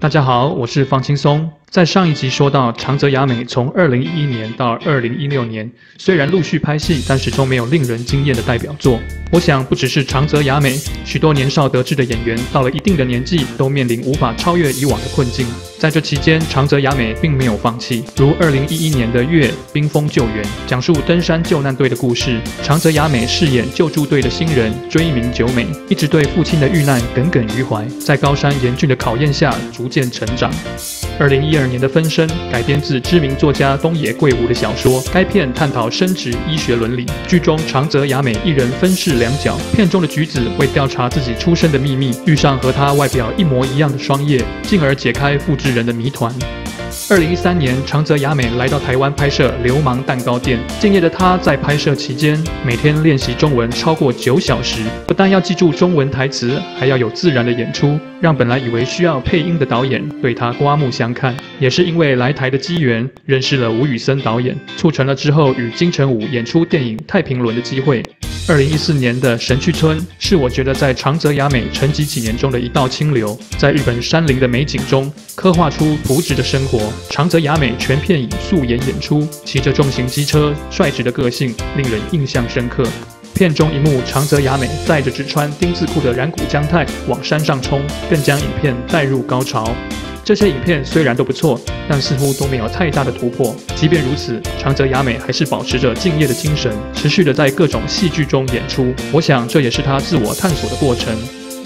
大家好，我是方轻松。在上一集说到，长泽雅美从二零一一年到二零一六年，虽然陆续拍戏，但始终没有令人惊艳的代表作。我想，不只是长泽雅美，许多年少得志的演员，到了一定的年纪，都面临无法超越以往的困境。在这期间，长泽雅美并没有放弃，如二零一一年的《月冰封救援》，讲述登山救难队的故事。长泽雅美饰演救助队的新人追名久美，一直对父亲的遇难耿耿于怀，在高山严峻的考验下逐渐成长。二零一二年的《分身》改编自知名作家东野圭吾的小说，该片探讨生殖医学伦理。剧中长泽雅美一人分饰两角，片中的橘子为调查自己出生的秘密，遇上和她外表一模一样的双叶，进而解开复制人的谜团。二零一三年，长泽雅美来到台湾拍摄《流氓蛋糕店》。敬业的她在拍摄期间，每天练习中文超过九小时，不但要记住中文台词，还要有自然的演出，让本来以为需要配音的导演对她刮目相看。也是因为来台的机缘，认识了吴宇森导演，促成了之后与金城武演出电影《太平轮》的机会。二零一四年的《神去村》是我觉得在长泽雅美沉寂几年中的一道清流，在日本山林的美景中刻画出朴实的生活。长泽雅美全片以素颜演出，骑着重型机车，率直的个性令人印象深刻。片中一幕，长泽雅美带着只穿丁字裤的染谷将太往山上冲，更将影片带入高潮。这些影片虽然都不错，但似乎都没有太大的突破。即便如此，长泽雅美还是保持着敬业的精神，持续的在各种戏剧中演出。我想，这也是她自我探索的过程。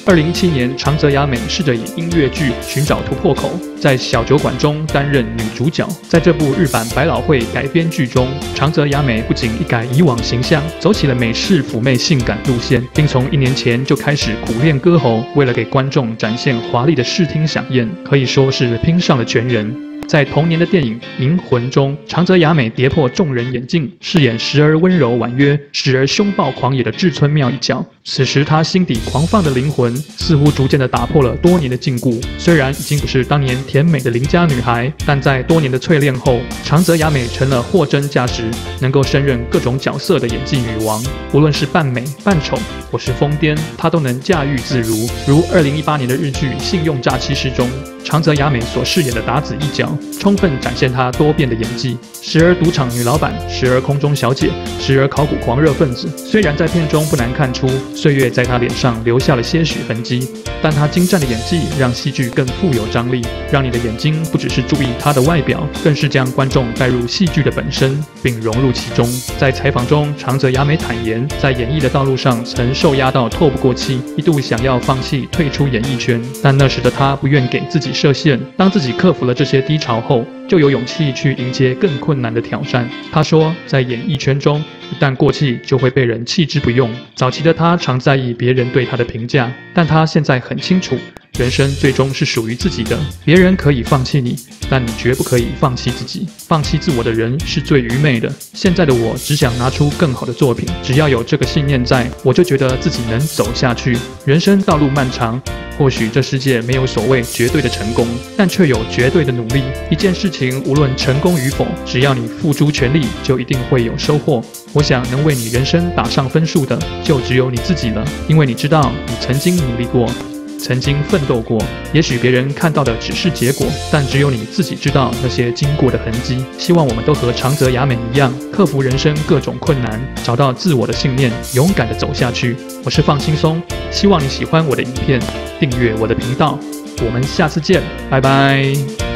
二零一七年，长泽雅美试着以音乐剧寻找突破口，在小酒馆中担任女主角。在这部日版百老汇改编剧中，长泽雅美不仅一改以往形象，走起了美式妩媚性感路线，并从一年前就开始苦练歌喉，为了给观众展现华丽的视听响宴，可以说是拼上了全人。在同年的电影《银魂》中，长泽雅美跌破众人眼镜，饰演时而温柔婉约、时而凶暴狂野的志村妙一角。此时，她心底狂放的灵魂似乎逐渐地打破了多年的禁锢。虽然已经不是当年甜美的邻家女孩，但在多年的淬炼后，长泽雅美成了货真价实、能够胜任各种角色的演技女王。无论是扮美、扮丑，或是疯癫，她都能驾驭自如。如2018年的日剧《信用诈欺师》中。长泽雅美所饰演的达子一角，充分展现她多变的演技，时而赌场女老板，时而空中小姐，时而考古狂热分子。虽然在片中不难看出岁月在她脸上留下了些许痕迹，但她精湛的演技让戏剧更富有张力，让你的眼睛不只是注意她的外表，更是将观众带入戏剧的本身，并融入其中。在采访中，长泽雅美坦言，在演艺的道路上曾受压到透不过气，一度想要放弃退出演艺圈，但那时的她不愿给自己。设限。当自己克服了这些低潮后，就有勇气去迎接更困难的挑战。他说，在演艺圈中，一旦过气，就会被人弃之不用。早期的他常在意别人对他的评价，但他现在很清楚。人生最终是属于自己的，别人可以放弃你，但你绝不可以放弃自己。放弃自我的人是最愚昧的。现在的我只想拿出更好的作品，只要有这个信念在，我就觉得自己能走下去。人生道路漫长，或许这世界没有所谓绝对的成功，但却有绝对的努力。一件事情无论成功与否，只要你付出全力，就一定会有收获。我想能为你人生打上分数的，就只有你自己了，因为你知道你曾经努力过。曾经奋斗过，也许别人看到的只是结果，但只有你自己知道那些经过的痕迹。希望我们都和长泽雅美一样，克服人生各种困难，找到自我的信念，勇敢地走下去。我是放轻松，希望你喜欢我的影片，订阅我的频道。我们下次见，拜拜。